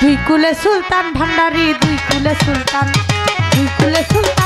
দুই কুলে সুলতান ভান্ডারি দুই কুলে সুলতান দুই কুলে সুলতান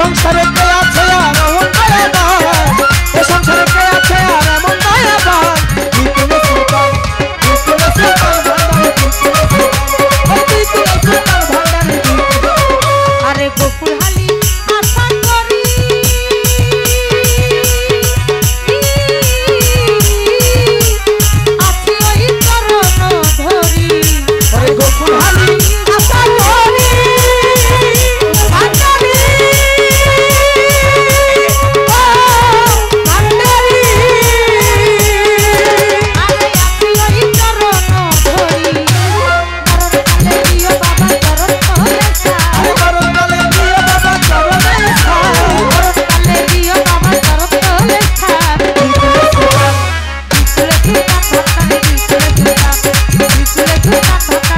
সংসারেতে pá.